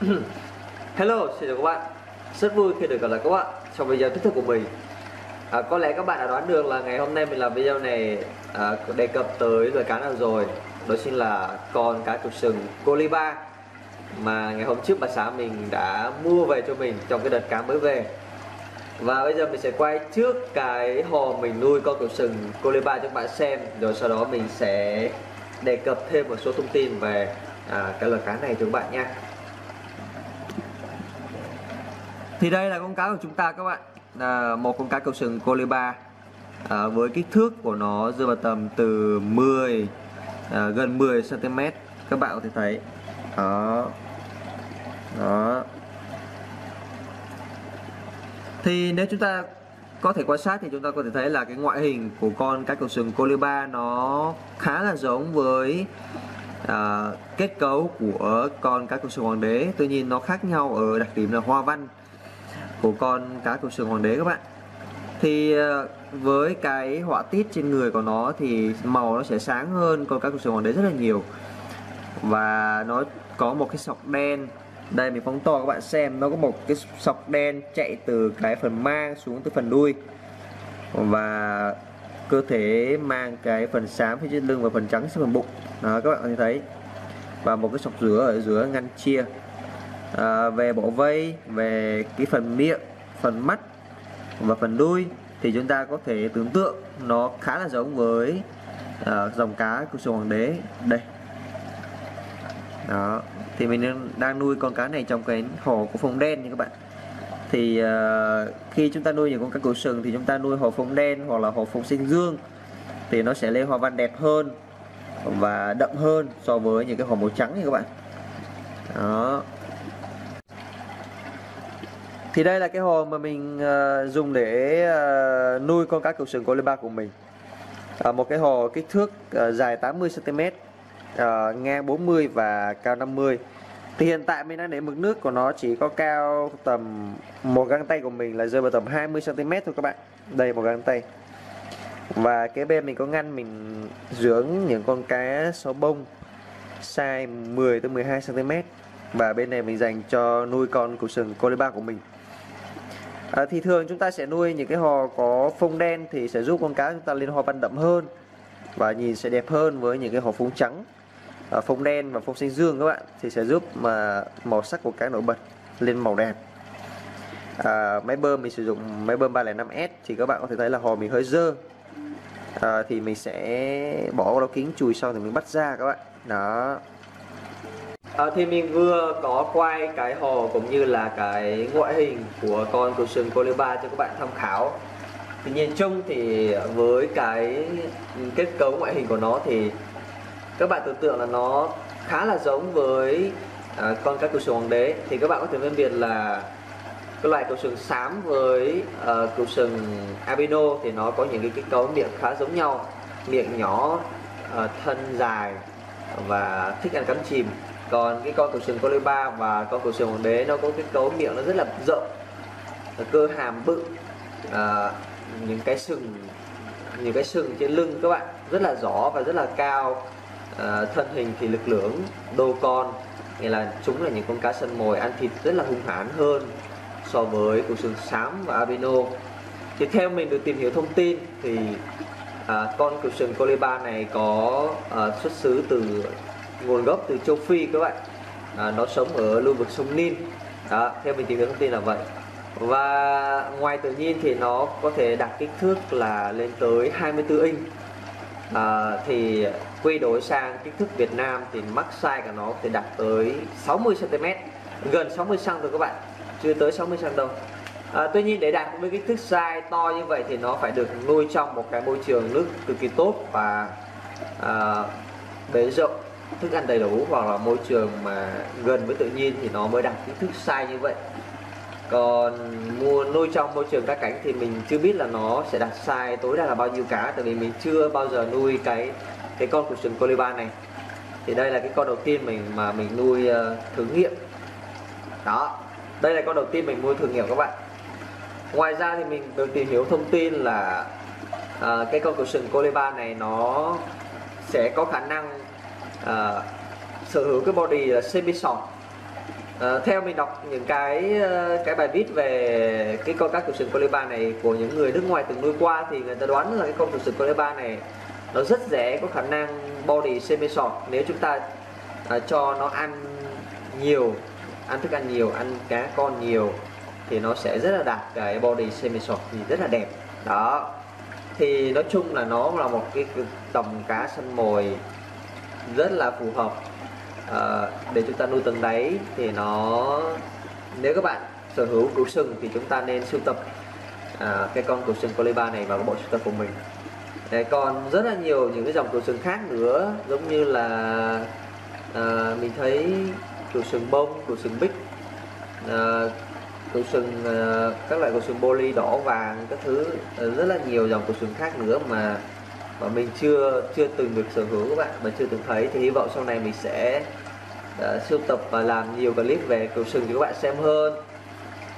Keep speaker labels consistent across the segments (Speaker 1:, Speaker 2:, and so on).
Speaker 1: Hello, xin chào các bạn. Rất vui khi được gặp lại các bạn trong video tiếp theo của mình. À, Có lẽ các bạn đã đoán được là ngày hôm nay mình làm video này à, đề cập tới loài cá nào rồi. Đó chính là con cá cục sừng Coliba Mà ngày hôm trước bà xã mình đã mua về cho mình trong cái đợt cá mới về. Và bây giờ mình sẽ quay trước cái hồ mình nuôi con cục sừng Coliba cho các bạn xem Rồi sau đó mình sẽ đề cập thêm một số thông tin về à, cái loài cá này cho các bạn nha thì đây là con cá của chúng ta các bạn. Là một con cá cầu sừng coliba. À, với kích thước của nó rơi vào tầm từ 10 à, gần 10 cm các bạn có thể thấy. Đó. Đó. Thì nếu chúng ta có thể quan sát thì chúng ta có thể thấy là cái ngoại hình của con cá cầu sừng coliba nó khá là giống với à, kết cấu của con cá cầu sừng hoàng đế. Tuy nhiên nó khác nhau ở đặc điểm là hoa văn của con cá cầu sừng hoàng đế các bạn. Thì ờ, với cái họa tiết trên người của nó thì màu nó sẽ sáng hơn con cá cầu sừng hoàng đế rất là nhiều. Và nó có một cái sọc đen. Đây, mình phóng to các bạn xem. Nó có một cái sọc đen chạy từ cái phần mang xuống tới phần đuôi. Và cơ thể mang cái phần xám phía trên lưng và phần trắng xuống phần bụng. Đó, các bạn có thể thấy. Và một cái sọc giữa ở giữa ngăn chia à, về bộ vây về cái phần miệng phần mắt và phần đuôi thì chúng ta có thể tưởng tượng nó khá là giống với uh, dòng cá của sông hoàng đế. Đây. Đó. Thì mình đang nuôi con cá này trong cái hồ của phong đen nha các bạn. Thì uh, khi chúng ta nuôi những con cá củ sừng thì chúng ta nuôi hồ phong đen hoặc là hồ phong sinh dương thì nó sẽ lên hoa văn đẹp hơn và đậm hơn so với những cái hồ màu trắng nha các bạn. Đó thì đây là cái hồ mà mình uh, dùng để uh, nuôi con cá cựu sừng coliba của mình. Uh, một cái hồ kích thước uh, dài 80 cm uh, ngang 40 và cao 50 thì hiện tại mình đang để mực nước của nó chỉ có cao tầm một găng tay của mình là rơi vào tầm 20 cm thôi các bạn. Đây một găng tay. Và cái bên mình có ngăn mình dưỡng những con cá sấu bông size 10 tới 12 cm và bên này mình dành cho nuôi con củ sừng coliba của mình à, thì thường chúng ta sẽ nuôi những cái hồ có phông đen thì sẽ giúp con cá chúng ta lên hoa văn đậm hơn và nhìn sẽ đẹp hơn với những cái hồ phông trắng à, phông đen và phông xanh dương các bạn. Thì sẽ giúp mà màu sắc của cá nổi bật lên màu đẹp. À, máy bơm mình sử dụng máy bơm 305S thì các bạn có thể thấy là hồ mình hơi dơ. À, thì mình sẽ bỏ vào kính chùi sau thì mình bắt ra các bạn. Đó. À, thì mình vừa có quay cái hồ cũng như là cái ngoại hình của con cừu sừng Coliba cho các bạn tham khảo. Thì nhìn chung thì với cái kết cấu ngoại hình của nó thì các bạn tưởng tượng là nó khá là giống với à, con cá cừu sừng hoàng đế. Thì các bạn có thể phân biệt là cái loại cừu sừng xám với ờ, uh, cừu sừng albino thì nó có những cái kết cấu miệng khá giống nhau. Miệng nhỏ uh, thân dài và thích ăn cắn chìm còn cái con cừu sừng coliba và con cừu sừng hoàng đế nó có cái cấu miệng nó rất là rộng cơ hàm bự à, những cái sừng những cái sừng trên lưng các bạn rất là rõ và rất là cao. À, thân hình thì lực lưỡng đô con nghĩa là chúng là những con cá săn mồi ăn thịt rất là hung hãn hơn so với củ sừng xám và albino thì theo mình được tìm hiểu thông tin thì à, con cừu sừng coliba này có à, xuất xứ từ nguồn gốc từ châu Phi các bạn. À, nó sống ở lưu vực sông Nin. Đó theo mình tìm hiểu thông tin là vậy. Và ngoài tự nhiên thì nó có thể đạt kích thước là lên tới 24 inch. À, thì quy đổi sang kích thước Việt Nam thì max size của nó thì đạt tới 60 cm gần 60 cm rồi các bạn chưa tới 60 cm đâu. À, tuy nhiên để đạt với kích thước size to như vậy thì nó phải được nuôi trong một cái môi trường nước cực kỳ tốt và à, bể rộng thức ăn đầy đủ hoặc là môi trường mà gần với tự nhiên thì nó mới đạt kích thước sai như vậy. Còn mua nuôi trong môi trường cá cảnh thì mình chưa biết là nó sẽ đạt sai tối đa là bao nhiêu cá tại vì mình chưa bao giờ nuôi cái cái con của sừng coliban này. Thì đây là cái con đầu tiên mình mà mình nuôi uh, thử nghiệm. Đó đây là con đầu tiên mình nuôi thử nghiệm các bạn. Ngoài ra thì mình được tìm hiểu thông tin là uh, cái con của sừng coliban này nó sẽ có khả năng uh, sở hữu cái body là semi sọt. À, theo mình đọc những cái ờ, cái bài viết về cái con cá cừu sừng Coliba này của những người nước ngoài từng nuôi qua thì người ta đoán là cái con cừu sừng Coliba này nó rất dễ có khả năng body semi short nếu chúng ta à, cho nó ăn nhiều ăn thức ăn nhiều ăn cá con nhiều thì nó sẽ rất là đạt cái body semi short thì rất là đẹp. Đó. Thì nói chung là nó là một cái tầm cá săn mồi rất là phù hợp. À, để chúng ta nuôi tầng đáy thì nó nếu các bạn sở hữu củ sừng thì chúng ta nên sưu tập à, cái con củ sừng coliba này vào cái bộ sưu tập của mình. Đấy, còn rất là nhiều những cái dòng củ sừng khác nữa giống như là à, mình thấy củ sừng bông củ sừng bích à, củ sừng à, các loại củ sừng poly đỏ vàng các thứ. À, rất là nhiều dòng củ sừng khác nữa mà mà mình chưa chưa từng được sở hữu các bạn mà chưa từng thấy. Thì hy vọng sau này mình sẽ uh, sưu tập và làm nhiều clip về cừu sừng cho các bạn xem hơn.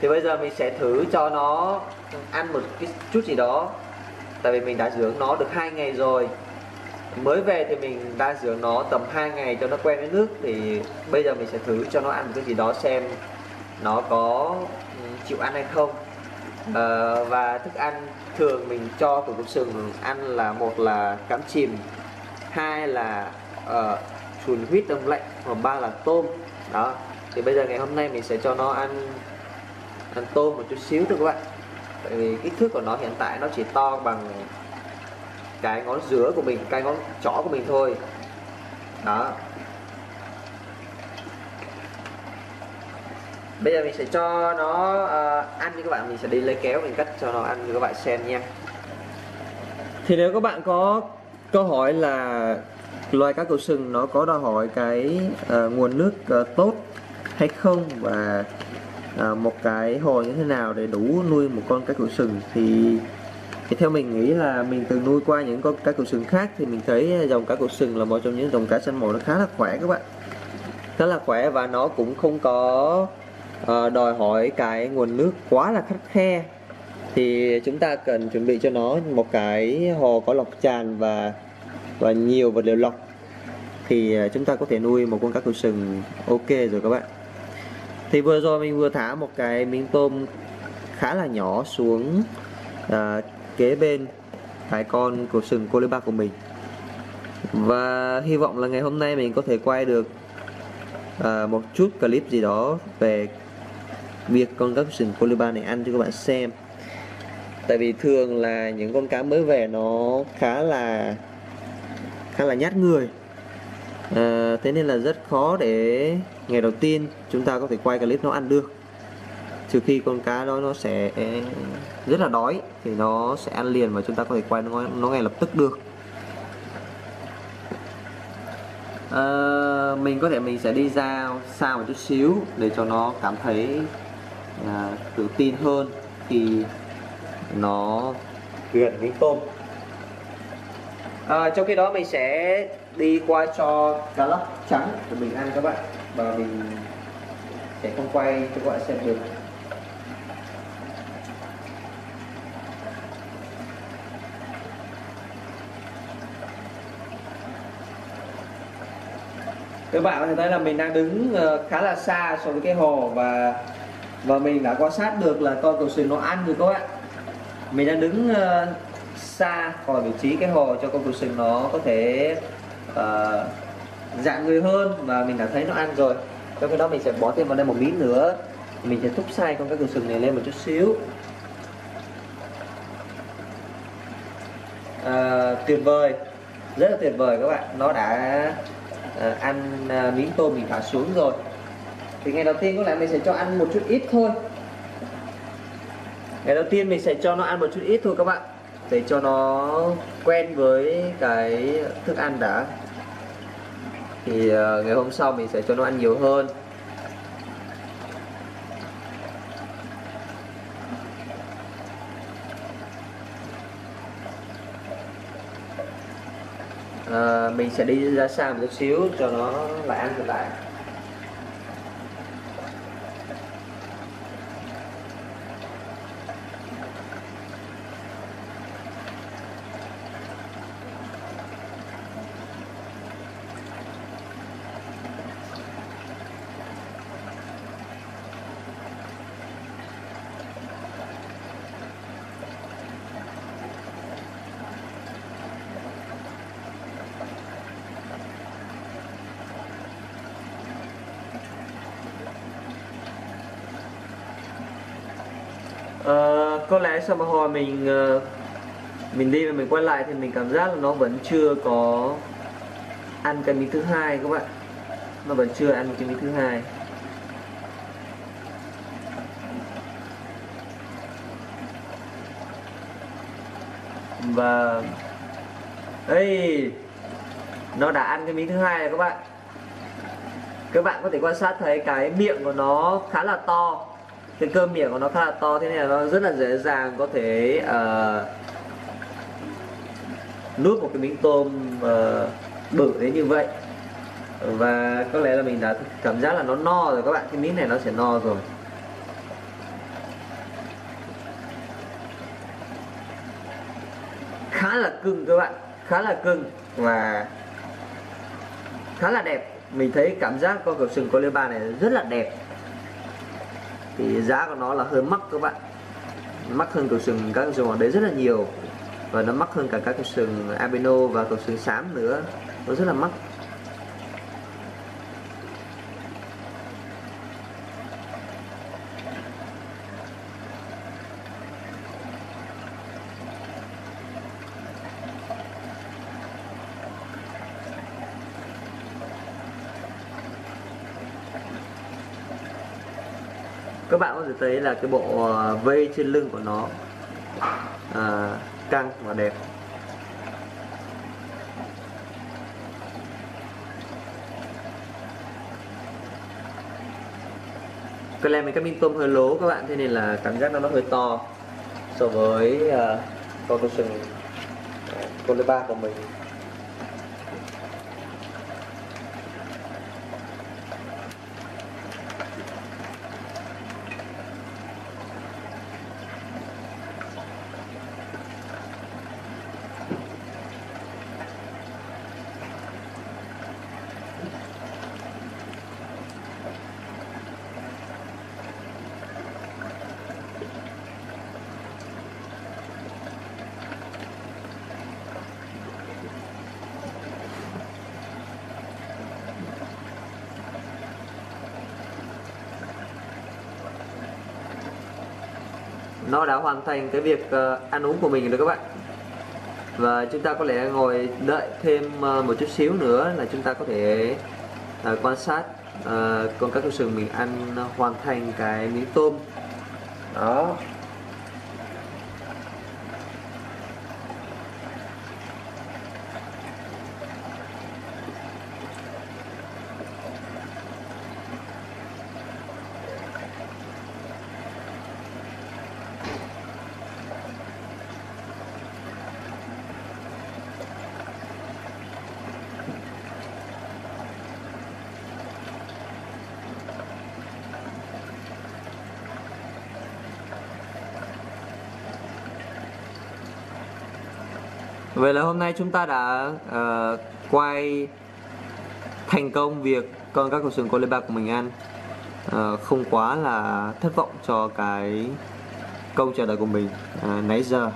Speaker 1: Thì bây giờ mình sẽ thử cho nó ăn một cái chút gì đó. Tại vì mình đã dưỡng nó được hai ngày rồi. Mới về thì mình đã dưỡng nó tầm 2 ngày cho nó quen với nước. Thì bây giờ mình sẽ thử cho nó ăn một cái gì đó xem nó có ừ, chịu ăn hay không. À, và thức ăn thường mình cho của cục sừng ăn là một là cám chìm hai là uh, chuồn huyết đông lạnh và ba là tôm. Đó thì bây giờ ngày hôm nay mình sẽ cho nó ăn ăn tôm một chút xíu thôi các bạn. Tại vì kích thước của nó hiện tại nó chỉ to bằng cái ngón giữa của mình cái ngón trỏ của mình thôi. Đó. Bây giờ mình sẽ cho nó uh, ăn như các bạn. Mình sẽ đi lấy kéo mình cắt cho nó ăn như các bạn xem nha. Thì nếu các bạn có câu hỏi là loài cá cầu sừng nó có đòi hỏi cái uh, nguồn nước uh, tốt hay không và uh, một cái hồ như thế nào để đủ nuôi một con cá cầu sừng thì thì theo mình nghĩ là mình từng nuôi qua những con cá cầu sừng khác thì mình thấy dòng cá cầu sừng là một trong những dòng cá xanh màu nó khá là khỏe các bạn. Khá là khỏe và nó cũng không có uh, đòi hỏi cái nguồn nước quá là khắt khe. Thì chúng ta cần chuẩn bị cho nó một cái hồ có lọc tràn và và nhiều vật liệu lọc. Thì ờ, chúng ta có thể nuôi một con cá cừu sừng ok rồi các bạn. Thì vừa rồi mình vừa thả một cái miếng tôm khá là nhỏ xuống à, kế bên cái con cừu sừng coliba của mình. Và hy vọng là ngày hôm nay mình có thể quay được à, một chút clip gì đó về việc con gấp sừng coliba này ăn cho các bạn xem. Tại vì thường là những con cá mới về nó khá là khá là nhát người. À, thế nên là rất khó để ngày đầu tiên chúng ta có thể quay clip nó ăn được. Trừ khi con cá đó nó sẽ rất là đói thì nó sẽ ăn liền và chúng ta có thể quay nó, nó ngay lập tức được. À, mình có thể mình sẽ đi ra xa một chút xíu để cho nó cảm thấy à, tự tin hơn thì nó gần với tôm. À, trong khi đó mình sẽ đi qua cho cá lóc trắng của mình ăn các bạn. Và mình sẽ không quay cho các bạn xem được. Các bạn có thể thấy là mình đang đứng ờ, khá là xa so với cái hồ và và mình đã quan sát được là con cầu sừng nó ăn rồi các bạn mình đang đứng uh, xa khỏi vị trí cái hồ cho con cầu sừng nó có thể uh, dạng người hơn và mình đã thấy nó ăn rồi. Trong cái đó mình sẽ bỏ thêm vào đây một miếng nữa. Mình sẽ thúc xay con cá cầu sừng này lên một chút xíu. À, tuyệt vời. Rất là tuyệt vời các bạn. Nó đã à, ăn à, miếng tôm mình thả xuống rồi thì ngày đầu tiên có lẽ mình sẽ cho ăn một chút ít thôi. Ngày đầu tiên mình sẽ cho nó ăn một chút ít thôi các bạn. Để cho nó quen với cái thức ăn đã. Thì ờ, ngày hôm sau mình sẽ cho nó ăn nhiều hơn. À, mình sẽ đi ra xa một chút xíu cho nó lại ăn trở lại. Ờ, có lẽ sau một hồi mình uh, mình đi và mình quay lại thì mình cảm giác là nó vẫn chưa có ăn cái miếng thứ hai các bạn. Nó vẫn chưa ăn cái miếng thứ hai. Và ấy nó đã ăn cái miếng thứ hai rồi các bạn. Các bạn có thể quan sát thấy cái miệng của nó khá là to cái cơ miệng của nó khá là to thế nên là nó rất là dễ dàng có thể uh, nuốt một cái miếng tôm uh, bự đến như vậy. Và có lẽ là mình đã cảm giác là nó no rồi các bạn cái miếng này nó sẽ no rồi. Khá là cưng các bạn khá là cưng và khá là đẹp. Mình thấy cảm giác con cầu sừng Coleba này rất là đẹp thì giá của nó là hơi mắc các bạn. Mắc hơn cầu sừng các cầu sừng hoàng đế rất là nhiều. Và nó mắc hơn cả các cầu sừng albino và cầu sừng xám nữa. Nó rất là mắc. Các bạn có thể thấy là cái bộ ờ, vây trên lưng của nó à, căng và đẹp. Cái lem mình min tôm hơi lố các bạn thế nên là cảm giác nó nó hơi to so với uh, con tô sừng con ba của mình. Nó đã hoàn thành cái việc uh, ăn uống của mình rồi các bạn. Và chúng ta có lẽ ngồi đợi thêm uh, một chút xíu nữa là chúng ta có thể uh, quan sát uh, con cá câu sừng mình ăn hoàn thành cái miếng tôm. Đó. Vậy là hôm nay chúng ta đã uh, quay thành công việc con các cầu sừng Coleba của mình ăn uh, ờ, Không quá là thất vọng cho cái câu trả lời của mình uh, nãy giờ.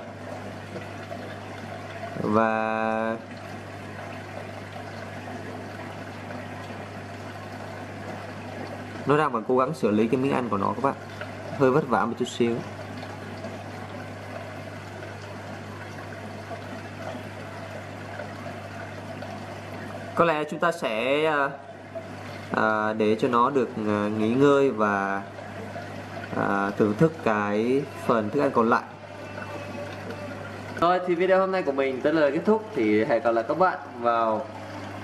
Speaker 1: Và nó đang còn cố gắng xử lý cái miếng ăn của nó các bạn. Hơi vất vả một chút xíu. Có lẽ chúng ta sẽ à, à, để cho nó được à, nghỉ ngơi và à, thưởng thức cái phần thức ăn còn lại. Rồi thì video hôm nay của mình tới lời kết thúc thì hẹn gặp lại các bạn vào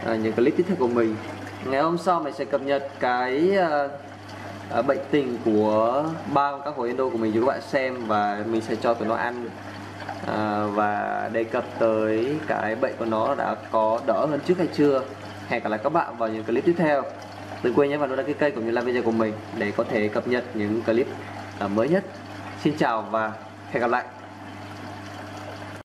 Speaker 1: à, những clip tiếp theo của mình. Ngày hôm sau mình sẽ cập nhật cái à, à, bệnh tình của ba con cá hồi Indo của mình cho các bạn xem và mình sẽ cho tụi nó ăn à, và đề cập tới cái bệnh của nó đã có đỡ hơn trước hay chưa hẹn gặp lại các bạn vào những clip tiếp theo. Đừng quên nhé vào đăng ký kênh cũng như like video của mình để có thể cập nhật những clip ờ, mới nhất. Xin chào và hẹn gặp lại!